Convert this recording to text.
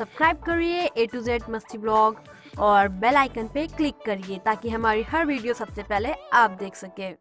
Subscribe करिए A to Z मस्ती blog और बेल आइकन पे क्लिक करिए ताकि हमारी हर वीडियो सबसे पहले आप देख सकें।